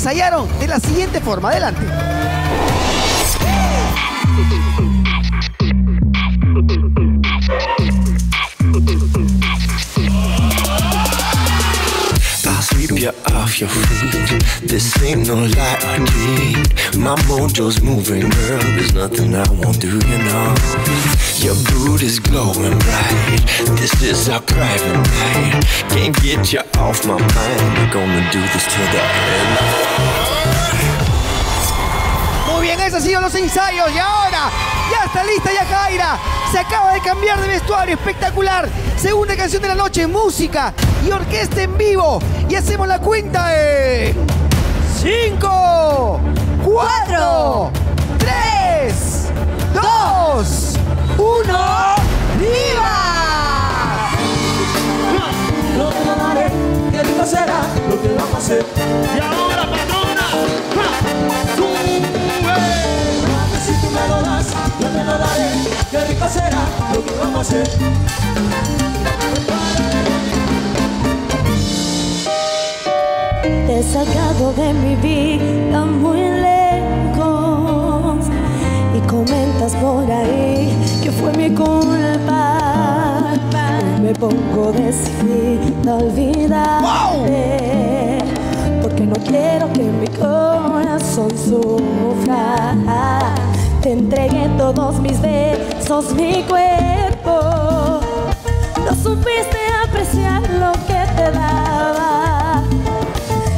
ensayaron de la siguiente forma. Adelante. You off your feet. This ain't no lie I need. My mojo's moving, girl. There's nothing I won't do, you know. Your booty's glowing bright. This is our private night. Can't get you off my mind. We're gonna do this till the end. Esos han sido los ensayos. Y ahora, ya está lista Yajaira. Se acaba de cambiar de vestuario, espectacular. Segunda canción de la noche, música y orquesta en vivo. Y hacemos la cuenta de... 5, 4, 3, 2, 1. ¡Viva! No te lo daré, qué rico será lo que vamos a hacer. Te he sacado de mi vida muy lejos y comentas por ahí que fue mi culpa. Me pongo decidida a olvidarte porque no quiero que mi corazón sufra. Te entregué todos mis besos, mi cuerpo. Supiste apreciar lo que te daba.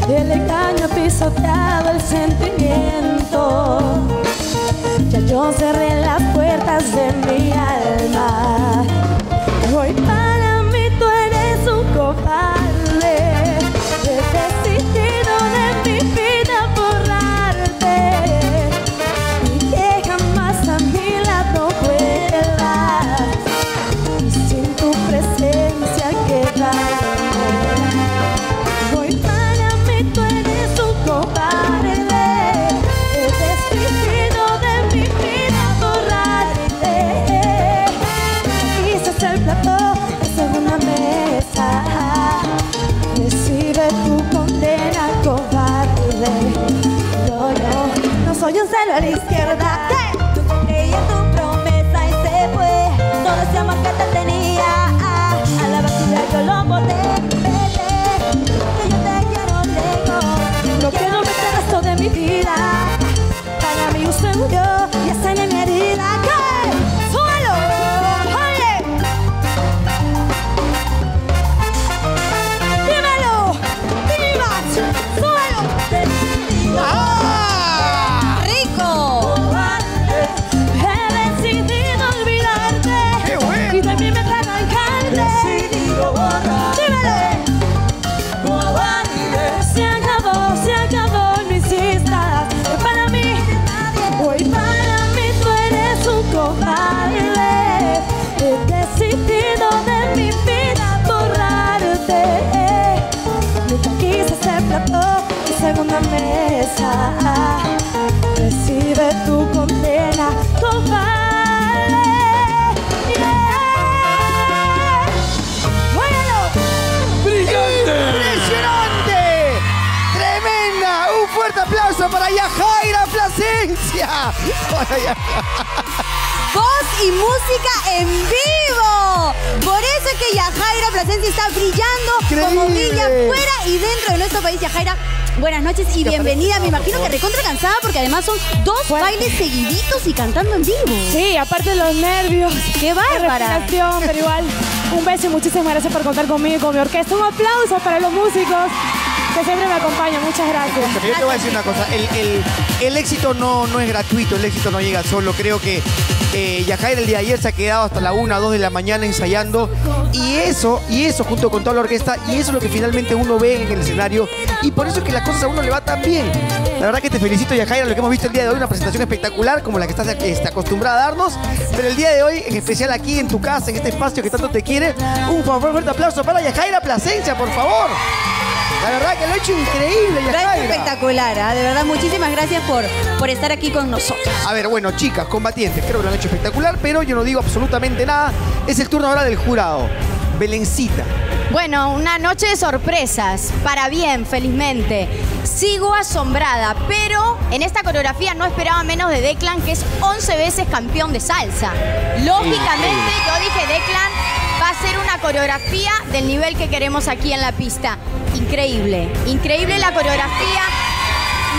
El engaño pisoteado el sentimiento. Aplauso para Yajaira Plasencia! Para. Voz y música en vivo. Por eso es que Yajaira Plasencia está brillando como brilla fuera y dentro de nuestro país. Yajaira, buenas noches y bienvenida. Me imagino que recontra cansada porque además son dos bailes seguiditos y cantando en vivo. Sí, aparte de los nervios. ¡Qué bárbara! pero igual, un beso y muchísimas gracias por contar conmigo y con mi orquesta. Un aplauso para los músicos que siempre me acompañan. Muchas gracias. Yo te voy a decir una cosa, el, el- éxito no, no es gratuito, el éxito no llega solo. Creo que eh, Yajaira el día de ayer se ha quedado hasta la 1 o 2 de la mañana ensayando y eso, y eso junto con toda la orquesta, y eso es lo que finalmente uno ve en el escenario y por eso es que las cosas a uno le va tan bien. La verdad que te felicito Yajaira, lo que hemos visto el día de hoy, una presentación espectacular como la que estás este, acostumbrada a darnos, pero el día de hoy, en especial aquí en tu casa, en este espacio que tanto te quiere, un favor, fuerte aplauso para Yajaira Plasencia, por favor. La verdad que lo ha hecho increíble, Lo ha hecho espectacular, ¿ah? de verdad, muchísimas gracias por, por estar aquí con nosotros. A ver, bueno, chicas, combatientes, creo que lo han hecho espectacular, pero yo no digo absolutamente nada. Es el turno ahora del jurado. Belencita. Bueno, una noche de sorpresas, para bien, felizmente. sigo asombrada, pero en esta coreografía no esperaba menos de Declan, que es 11 veces campeón de salsa. Lógicamente, yo dije, Declan va a ser una coreografía del nivel que queremos aquí en la pista. Increíble, increíble la coreografía.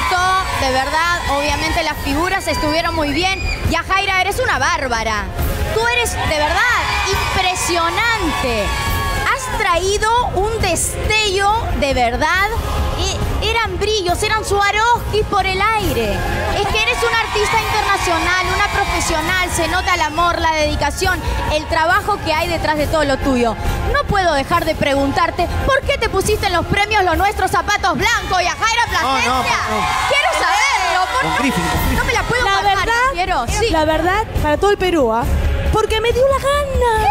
Todo, de verdad, obviamente las figuras estuvieron muy bien. Ya Jaira, eres una bárbara. Tú eres de verdad impresionante. Has traído un destello de verdad. E- eran brillos, eran Swarovskis por el aire. Es que eres una artista internacional, una profesional. Se nota el amor, la dedicación, el trabajo que hay detrás de todo lo tuyo. No puedo dejar de preguntarte, ¿por qué te pusiste en los premios los nuestros zapatos blancos y a Jaira Plasencia? no, no. Quiero saberlo. No me la puedo La bajar, verdad, quiero. Sí. la verdad, para todo el Perú, ¿ah? Porque me dio la gana.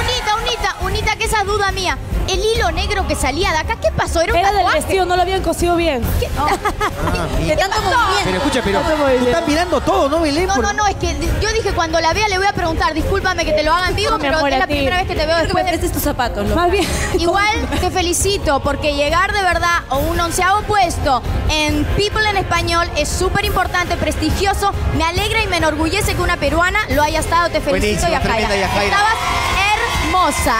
Unita, unita, unita, que esa es duda mía. El hilo negro que salía de acá, ¿qué pasó? Era un Era del tatuaje. vestido, no lo habían cosido bien. Ah. ¿Qué tanto movimiento? Pero escucha, pero Tanto tú movimiento. estás mirando todo, ¿no, Belén? No, Por- no, no, es que yo dije cuando la vea le voy a preguntar, discúlpame que te lo haga en vivo, No, mi pero amor, es a la ti. primera vez que te veo después de... tus zapatos, Más bien. Igual te felicito porque llegar de verdad a un onceavo puesto en People en Español es súper importante, prestigioso. Me alegra y me enorgullece que una peruana lo haya estado. Te felicito, Buenísimo, Yajaira. tremenda Yajaira. Estabas hermosa,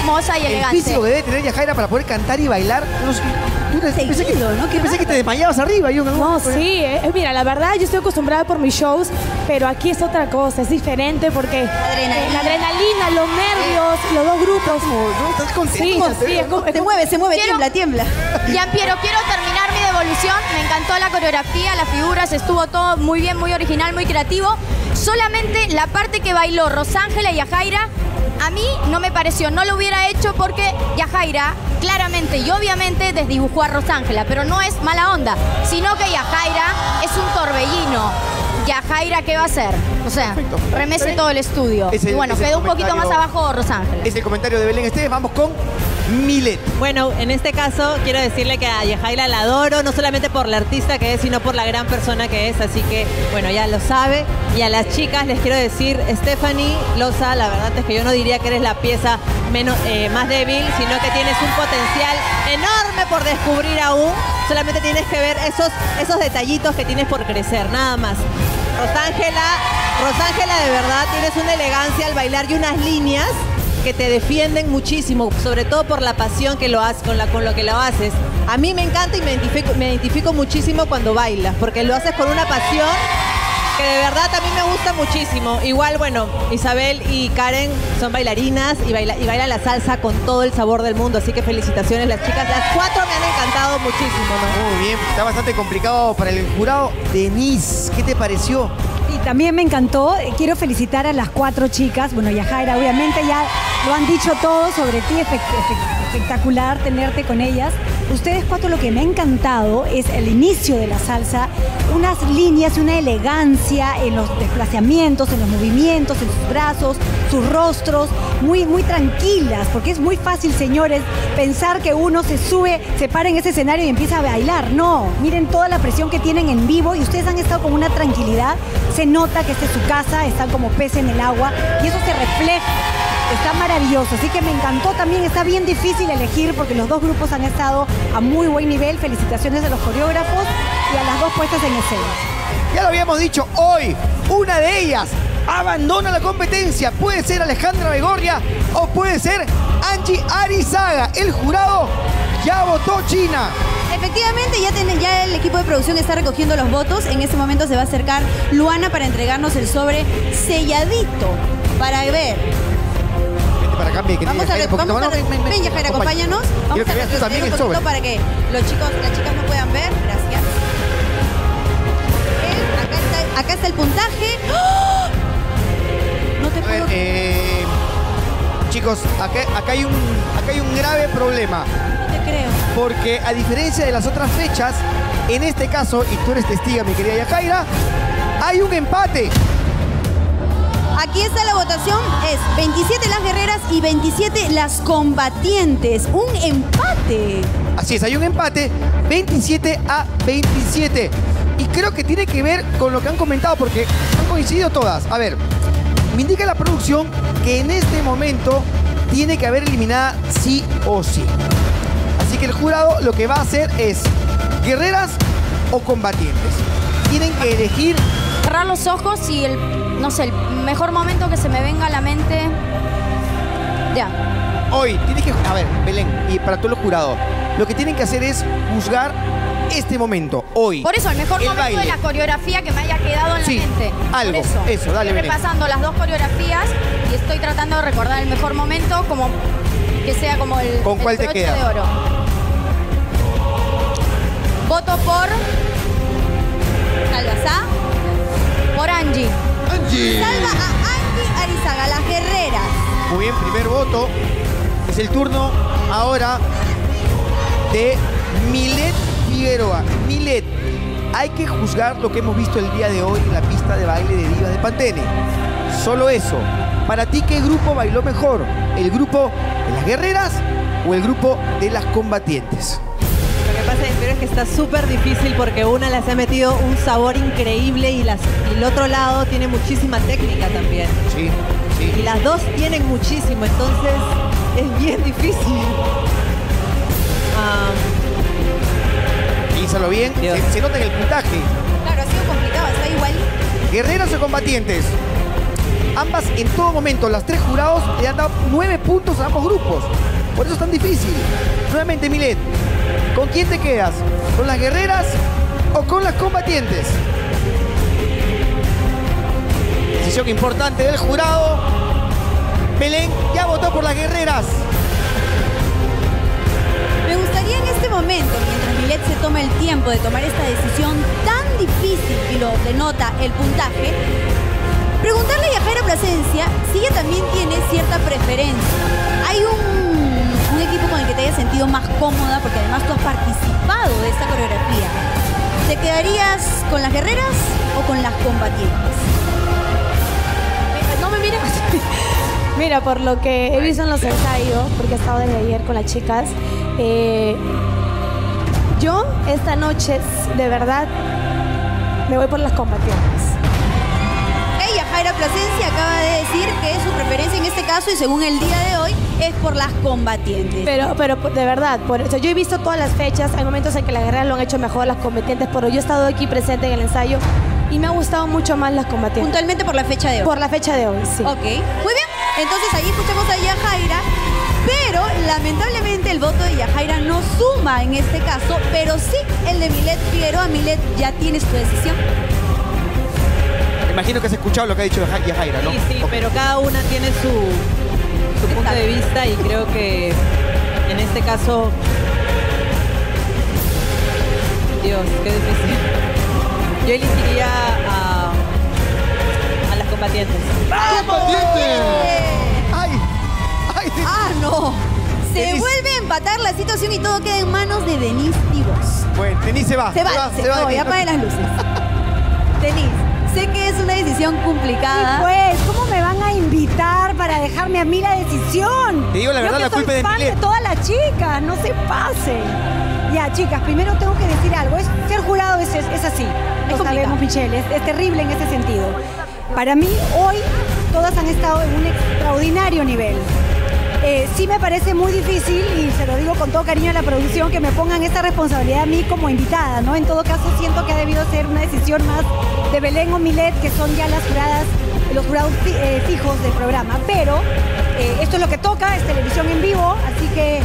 hermosa y El elegante. físico que debe tener Yajaira para poder cantar y bailar. Yo pensé, que, ¿no? Qué yo pensé que te desmayabas arriba. Yo, No, sí, eh, mira, la verdad yo estoy acostumbrada por mis shows, pero aquí es otra cosa, es diferente porque Adrenalina. la adrenalina, los nervios, los dos grupos. ¿no? Estás contento. Sí, sí, es como- es Se como- mueve, se mueve, Quiero- tiembla, tiembla. Piero, quiero terminar mi devolución. Me encantó la coreografía, las figuras, estuvo todo muy bien, muy original, muy creativo. Solamente la parte que bailó Rosángela y Yajaira, a mí no me pareció. No lo hubiera hecho porque Yajaira claramente y obviamente desdibujó a Rosángela, pero no es mala onda, sino que Yajaira es un torbellino. Yajaira, ¿qué va a hacer? O sea, Perfecto. remece ¿Está bien? todo el estudio. Ese- y bueno, quedó un poquito más abajo Rosángela. Es el comentario de Belén Esteves. Vamos con Milet. Bueno, en este caso quiero decirle que a Yajaira la adoro, no solamente por la artista que es, sino por la gran persona que es, así que bueno, ya lo sabe. Y a las chicas les quiero decir, Stephanie Loza, la verdad es que yo no diría que eres la pieza menos, eh, más débil, sino que tienes un potencial enorme por descubrir aún. Solamente tienes que ver esos, esos detallitos que tienes por crecer, nada más. Rosángela, Rosángela de verdad tienes una elegancia al bailar y unas líneas que te defienden muchísimo, sobre todo por la pasión que lo haces, con, la, con lo que lo haces. A mí me encanta y me identifico, me identifico muchísimo cuando bailas, porque lo haces con una pasión que de verdad a mí me gusta muchísimo. Igual, bueno, Isabel y Karen son bailarinas y, baila, y bailan la salsa con todo el sabor del mundo, así que felicitaciones las chicas. Las cuatro me han encantado muchísimo, ¿no? Muy bien, está bastante complicado para el jurado. Denise, ¿qué te pareció? Y también me encantó. Eh, Quiero felicitar a las cuatro chicas. Bueno, Yajaira, obviamente ya lo han dicho todo sobre ti. espe- espe- espectacular tenerte con ellas. Ustedes cuatro lo que me ha encantado es el inicio de la salsa. Unas líneas, una elegancia en los desplazamientos, en los movimientos, en sus brazos, sus rostros, muy, muy tranquilas. Porque es muy fácil, señores, pensar que uno se sube, se para en ese escenario y empieza a bailar. No, miren toda la presión que tienen en vivo y ustedes han estado con una tranquilidad. Se nota que esta es su casa, están como peces en el agua y eso se refleja. Está maravilloso, así que me encantó también. Está bien difícil elegir porque los dos grupos han estado a muy buen nivel. Felicitaciones a los coreógrafos y a las dos puestas en escena. Ya lo habíamos dicho hoy, una de ellas abandona la competencia. Puede ser Alejandra Begorria o puede ser Angie Arizaga. El jurado ya votó China. Efectivamente, ya, tienen- ya el equipo de producción está recogiendo los votos. En este momento se va a acercar Luana para entregarnos el sobre selladito. Para ver. Para acá, mi querida Vamos a ver, vamos a ver. Ven, Yajaira, acompáñanos. Vamos a tú también un sobre. poquito para que los chicos, las chicas no puedan ver. Gracias. Acá está, acá está el puntaje. ¡Oh! No te A ver, puedo eh, chicos, acá, acá, hay un, acá hay un grave problema. no te creo. Porque a diferencia de las otras fechas, en este caso, y tú eres testiga, mi querida Yajaira, hay un empate. Aquí está la votación, es 27 las guerreras y 27 las combatientes. Un empate. Así es, hay un empate 27 a 27. Y creo que tiene que ver con lo que han comentado, porque han coincidido todas. A ver, me indica la producción que en este momento tiene que haber eliminada sí o sí. Así que el jurado lo que va a hacer es guerreras o combatientes. Tienen que elegir Cerrar los ojos y el, no sé, el mejor momento que se me venga a la mente. Ya. hoy. Tienen que, a ver, Belén, y para todos los jurados, lo que tienen que hacer es juzgar este momento, hoy. Por eso, el mejor El momento de la coreografía que me haya quedado en Sí, la mente. algo, Por eso. eso, dale, Estoy Belén. repasando las dos coreografías y estoy tratando de recordar el mejor momento como que sea como el, ¿Con el cuál te queda? de oro. Voto por Salvasá. por Angie. Salva a Angie Arizaga, las guerreras. Muy bien, primer voto. Es el turno ahora de Milet Figueroa. Milet, hay que juzgar lo que hemos visto el día de hoy en la pista de baile de divas de Pantene. Solo eso. Para ti, ¿qué grupo bailó mejor? ¿El grupo de las guerreras o el grupo de las combatientes? Pero es que está súper difícil porque una les ha metido un sabor increíble y, las, y el otro lado tiene muchísima técnica también. Sí, Y sí. las dos tienen muchísimo, entonces es bien difícil. Ah, Piénsalo bien. Se, se nota en el puntaje. Claro, ha sido complicado, está igual. Guerreras o combatientes. Ambas en todo momento, las tres jurados le han dado nueve puntos a ambos grupos. Por eso es tan difícil. Nuevamente, Milet, ¿con quién te quedas? ¿Con las guerreras o con las combatientes? Decisión importante del jurado. Belén ya votó por las guerreras. Me gustaría en este momento, mientras Milet se toma el tiempo de tomar esta decisión tan difícil y lo denota el puntaje, preguntarle a Yajaira Plasencia si ella también tiene cierta preferencia. Sentido más cómoda? Porque además tú has participado de esta coreografía. ¿Te quedarías con las guerreras o con las combatientes? No me mires así. Mira, por lo que he visto en los ensayos, porque he estado desde ayer con las chicas, eh, yo esta noche, de verdad, me voy por las combatientes. Jaira Plasencia, acaba de decir que su preferencia en este caso y según el día de hoy es por las combatientes. Pero, pero de verdad, por eso yo he visto todas las fechas, hay momentos en que las guerreras lo han hecho mejor, las combatientes, pero yo he estado aquí presente en el ensayo y me ha gustado mucho más las combatientes. Puntualmente por la fecha de hoy. Por la fecha de hoy, sí. Ok, muy bien. Entonces ahí escuchamos a Yajaira, pero lamentablemente el voto de Yajaira no suma en este caso, pero sí el de Milet Figueroa. Milet, ¿ya tienes tu decisión? Imagino que has escuchado lo que ha dicho Ja- Yajaira, ¿no? sí, sí, pero cada una tiene su, su punto de vista y creo que en este caso, Dios, qué difícil. Yo elegiría a, a las combatientes. ¡Ay! ¡Ay! Ah, no. Se Denise. vuelve a empatar la situación y todo queda en manos de Denise Divos. Bueno, Denise se va. Se va, se, va. no, Denise. ya apague las luces. Denise, sé que es una decisión complicada. Pues, ¿cómo me van a invitar para dejarme a mí la decisión? Te digo la Yo verdad, que la culpa soy de fan de todas las chicas, no se pasen. Ya, chicas, primero tengo que decir algo. Es, ser jurado es, es, es así. Lo sabemos, Michelle. Es, es terrible en ese sentido. Para mí, hoy, todas han estado en un extraordinario nivel. Eh, sí me parece muy difícil, y se lo digo con todo cariño a la producción, que me pongan esta responsabilidad a mí como invitada, ¿no? En todo caso, siento que ha debido ser una decisión más de Belén o Milet, que son ya las juradas, los jurados eh, fijos del programa. Pero eh, esto es lo que toca, es televisión en vivo, así que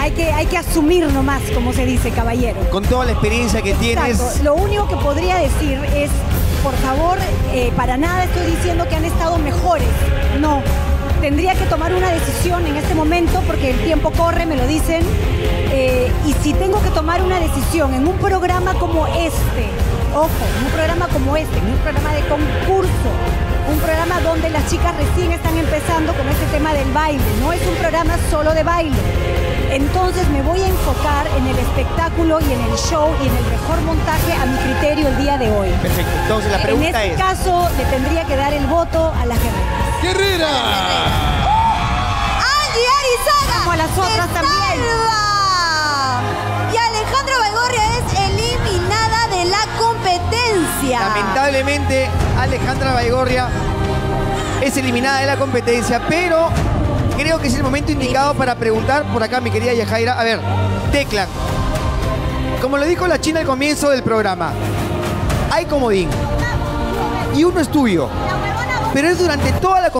hay que, hay que asumir nomás, como se dice, caballero. Con toda la experiencia que tienes. Exacto. Lo único que podría decir es, por favor, para nada estoy diciendo que han estado mejores. No. Tendría que tomar una decisión en este momento porque el tiempo corre, me lo dicen. Eh, y si tengo que tomar una decisión en un programa como este, ojo, en un programa como este, en un programa de concurso, un programa donde las chicas recién están empezando con este tema del baile, no es un programa solo de baile. Entonces me voy a enfocar en el espectáculo y en el show y en el mejor montaje a mi criterio el día de hoy. Perfecto. Entonces la En pregunta este es. caso le tendría que dar el voto a las guerreras. Angie Arizaga. Como las otras también. salva. Y Alejandra Baigorria es eliminada de la competencia. Lamentablemente, Alejandra Baigorria es eliminada de la competencia, pero creo que es el momento indicado para preguntar por acá, mi querida Yajaira. A ver, Teclan. Como lo dijo la China al comienzo del programa, hay comodín. Y uno es tuyo. Pero es durante toda la